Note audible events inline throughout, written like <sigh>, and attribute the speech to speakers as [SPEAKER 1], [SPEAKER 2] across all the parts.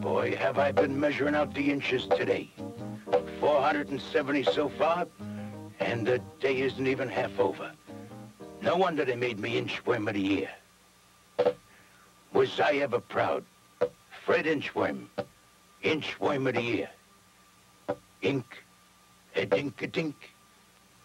[SPEAKER 1] Boy, have I been measuring out the inches today. 470 so far, and the day isn't even half over. No wonder they made me inchworm of the year. Was I ever proud? Fred Inchworm, inchworm of the year. Ink, a dink a dink,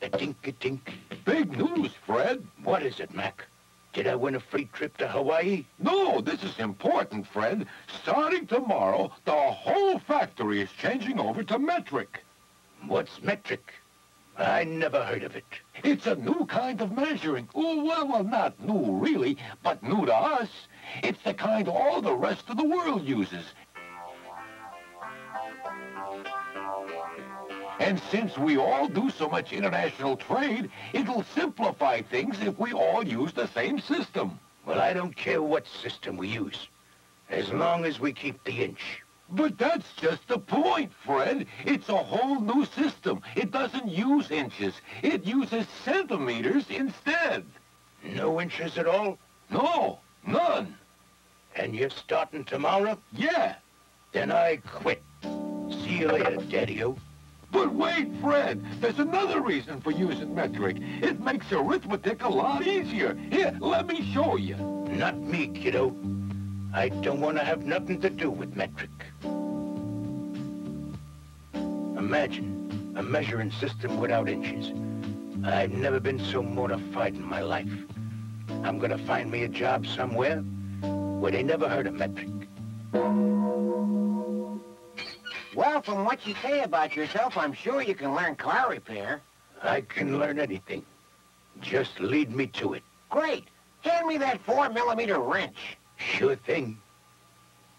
[SPEAKER 1] a dink a dink.
[SPEAKER 2] Big news, Fred.
[SPEAKER 1] What is it, Mac? Did I win a free trip to Hawaii?
[SPEAKER 2] No, this is important, Fred. Starting tomorrow, the whole factory is changing over to metric.
[SPEAKER 1] What's metric? I never heard of it.
[SPEAKER 2] It's a new kind of measuring. Oh, well, well, not new, really, but new to us. It's the kind all the rest of the world uses. And since we all do so much international trade, it'll simplify things if we all use the same system.
[SPEAKER 1] Well, I don't care what system we use, as long as we keep the inch.
[SPEAKER 2] But that's just the point, Fred. It's a whole new system. It doesn't use inches. It uses centimeters instead.
[SPEAKER 1] No inches at all?
[SPEAKER 2] No, none.
[SPEAKER 1] And you're starting tomorrow?
[SPEAKER 2] Yeah.
[SPEAKER 1] Then I quit. See you later, Daddy-O.
[SPEAKER 2] But wait, Fred, there's another reason for using metric. It makes arithmetic a lot easier. Here, let me show you.
[SPEAKER 1] Not me, kiddo. I don't want to have nothing to do with metric. Imagine a measuring system without inches. I've never been so mortified in my life. I'm gonna find me a job somewhere where they never heard of metric.
[SPEAKER 3] Well, from what you say about yourself, I'm sure you can learn car repair.
[SPEAKER 1] I can learn anything. Just lead me to it.
[SPEAKER 3] Great. Hand me that four millimeter wrench.
[SPEAKER 1] Sure thing.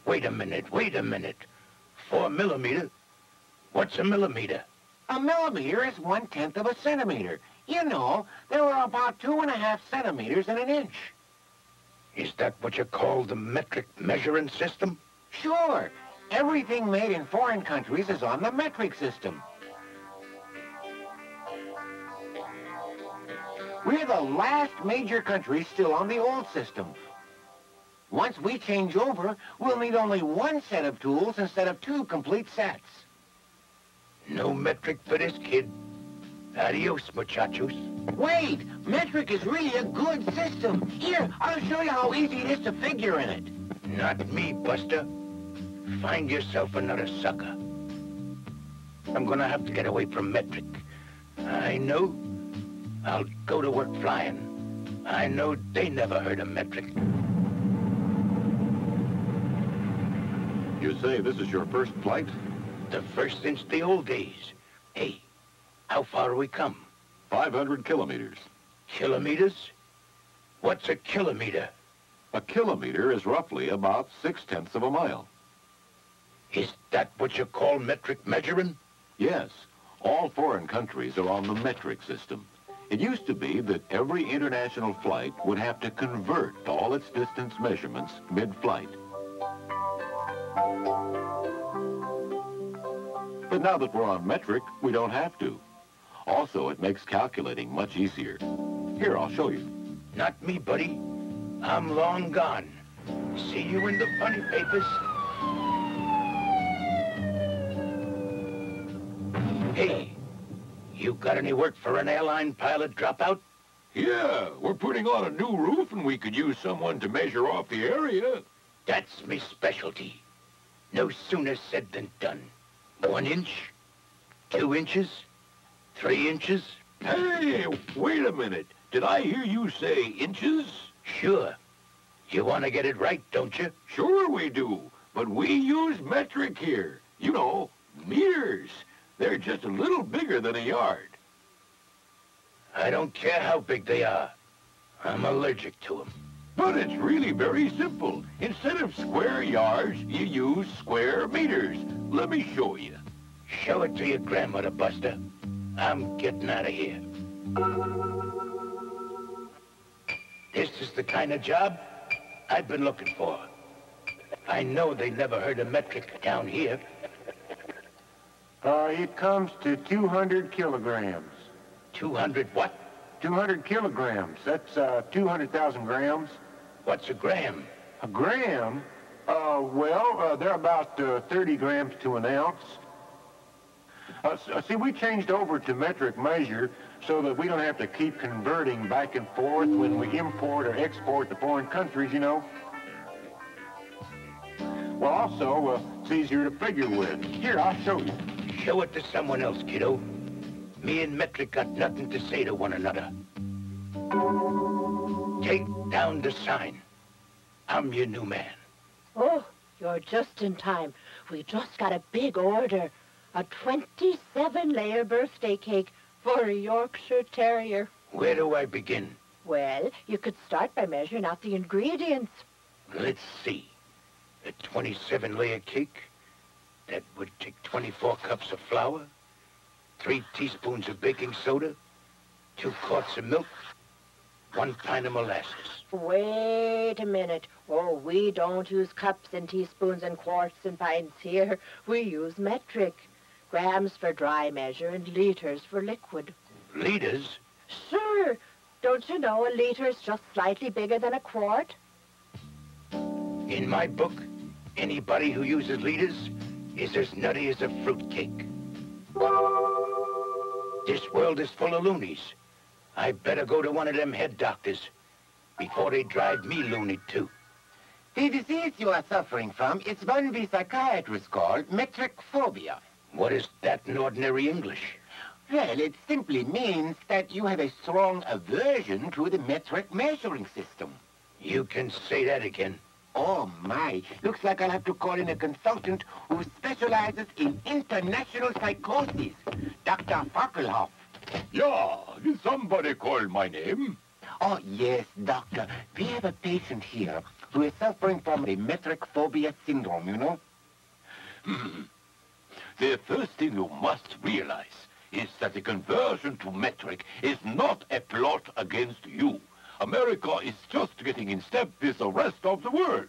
[SPEAKER 1] Wait a minute, wait a minute. Four millimeter? What's a millimeter?
[SPEAKER 3] A millimeter is one-tenth of a centimeter. You know, there are about two and a half centimeters in an inch.
[SPEAKER 1] Is that what you call the metric measuring system?
[SPEAKER 3] Sure. Everything made in foreign countries is on the metric system. We're the last major country still on the old system. Once we change over, we'll need only one set of tools instead of two complete sets.
[SPEAKER 1] No metric for this kid. Adios, muchachos.
[SPEAKER 3] Wait! Metric is really a good system. Here, I'll show you how easy it is to figure in it.
[SPEAKER 1] Not me, Buster. Find yourself another sucker. I'm gonna have to get away from metric. I know I'll go to work flying. I know they never heard of metric.
[SPEAKER 2] You say this is your first flight?
[SPEAKER 1] The first since the old days. Hey, how far have we come?
[SPEAKER 2] 500 kilometers.
[SPEAKER 1] Kilometers? What's a kilometer?
[SPEAKER 2] A kilometer is roughly about six-tenths of a mile.
[SPEAKER 1] Is that what you call metric measuring?
[SPEAKER 2] Yes, all foreign countries are on the metric system. It used to be that every international flight would have to convert all its distance measurements mid-flight. But now that we're on metric, we don't have to. Also, it makes calculating much easier. Here, I'll show you.
[SPEAKER 1] Not me, buddy. I'm long gone. See you in the funny papers. You got any work for an airline pilot dropout?
[SPEAKER 2] Yeah, we're putting on a new roof and we could use someone to measure off the area.
[SPEAKER 1] That's me specialty. No sooner said than done. One inch, two inches, three inches.
[SPEAKER 2] Hey, wait a minute. Did I hear you say inches?
[SPEAKER 1] Sure. You want to get it right, don't you?
[SPEAKER 2] Sure we do. But we use metric here. You know, meters. They're just a little bigger than a yard.
[SPEAKER 1] I don't care how big they are. I'm allergic to them.
[SPEAKER 2] But it's really very simple. Instead of square yards, you use square meters. Let me show you.
[SPEAKER 1] Show it to your grandmother, Buster. I'm getting out of here. This is the kind of job I've been looking for. I know they never heard of metric down here.
[SPEAKER 3] Uh, it comes to 200 kilograms.
[SPEAKER 1] 200 what?
[SPEAKER 3] 200 kilograms. That's, uh, 200,000 grams.
[SPEAKER 1] What's a gram?
[SPEAKER 4] A gram? Uh, well, uh, they're about uh, 30 grams to an ounce. Uh, uh, see, we changed over to metric measure so that we don't have to keep converting back and forth when we import or export to foreign countries, you know. Well, also, uh, it's easier to figure with. Here, I'll show you.
[SPEAKER 1] Show it to someone else, kiddo. Me and Metric got nothing to say to one another. Take down the sign. I'm your new man.
[SPEAKER 5] Oh, you're just in time. We just got a big order. A 27-layer birthday cake for a Yorkshire Terrier.
[SPEAKER 1] Where do I begin?
[SPEAKER 5] Well, you could start by measuring out the ingredients.
[SPEAKER 1] Let's see. A 27-layer cake? That would take 24 cups of flour, three teaspoons of baking soda, two quarts of milk, one pint of molasses.
[SPEAKER 5] Wait a minute. Oh, we don't use cups and teaspoons and quarts and pints here. We use metric. Grams for dry measure and liters for liquid.
[SPEAKER 1] Liters?
[SPEAKER 5] Sure. Don't you know a liter is just slightly bigger than a quart?
[SPEAKER 1] In my book, anybody who uses liters is as nutty as a fruitcake. This world is full of loonies. I better go to one of them head doctors before they drive me loony, too.
[SPEAKER 3] The disease you are suffering from is one we psychiatrists call metric phobia.
[SPEAKER 1] What is that in ordinary English?
[SPEAKER 3] Well, it simply means that you have a strong aversion to the metric measuring system.
[SPEAKER 1] You can say that again.
[SPEAKER 3] Oh, my. Looks like I'll have to call in a consultant who specializes in international psychosis, Dr. Farkelhoff.
[SPEAKER 2] Yeah, did somebody call my name?
[SPEAKER 3] Oh, yes, doctor. We have a patient here who is suffering from the metric phobia syndrome, you know?
[SPEAKER 2] Hmm. The first thing you must realize is that the conversion to metric is not a plot against you. America is just getting in step with the rest of the world.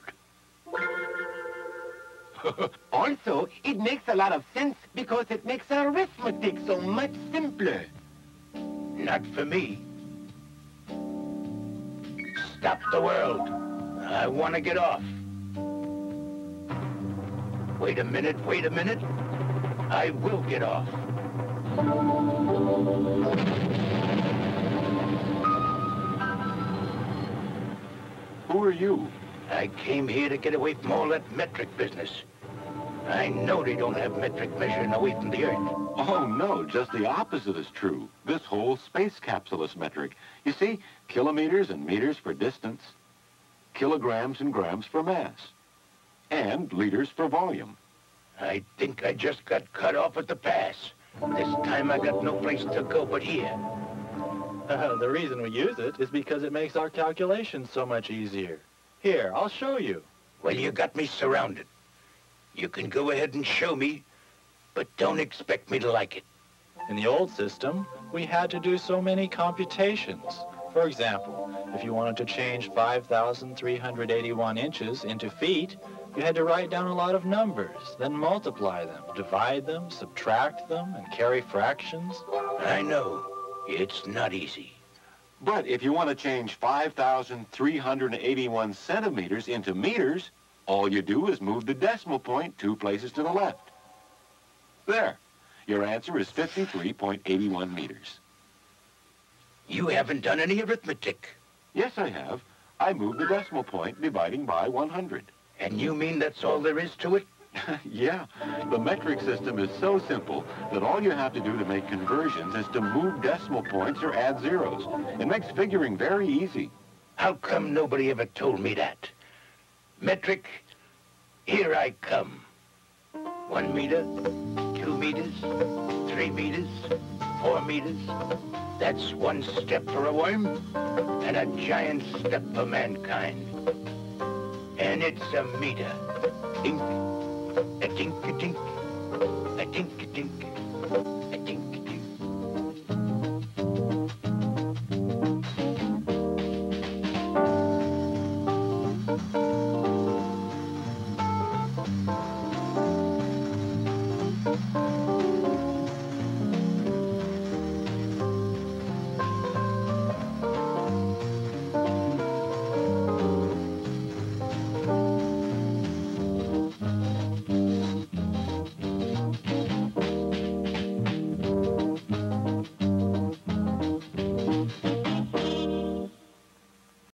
[SPEAKER 2] <laughs>
[SPEAKER 3] also, it makes a lot of sense because it makes arithmetic so much simpler.
[SPEAKER 1] Not for me. Stop the world. I want to get off. Wait a minute, wait a minute. I will get off.
[SPEAKER 2] Who are you?
[SPEAKER 1] I came here to get away from all that metric business. I know they don't have metric measuring away from the Earth.
[SPEAKER 2] Oh, no, just the opposite is true. This whole space capsule is metric. You see, kilometers and meters for distance, kilograms and grams for mass, and liters for volume.
[SPEAKER 1] I think I just got cut off at the pass. This time I got no place to go but here.
[SPEAKER 6] Uh, the reason we use it is because it makes our calculations so much easier. Here, I'll show you.
[SPEAKER 1] Well, you got me surrounded. You can go ahead and show me, but don't expect me to like it.
[SPEAKER 6] In the old system, we had to do so many computations. For example, if you wanted to change 5,381 inches into feet, you had to write down a lot of numbers, then multiply them, divide them, subtract them, and carry fractions.
[SPEAKER 1] I know. It's not easy.
[SPEAKER 2] But if you want to change 5,381 centimeters into meters, all you do is move the decimal point two places to the left. There. Your answer is 53.81 meters.
[SPEAKER 1] You haven't done any arithmetic.
[SPEAKER 2] Yes, I have. I moved the decimal point dividing by 100.
[SPEAKER 1] And you mean that's all there is to it? <laughs>
[SPEAKER 2] yeah. The metric system is so simple that all you have to do to make conversions is to move decimal points or add zeros. It makes figuring very easy.
[SPEAKER 1] How come nobody ever told me that? Metric, here I come. One meter, two meters, three meters, four meters. That's one step for a worm and a giant step for mankind. And it's a meter. Dink, a dink, a dink, a dink, a dink,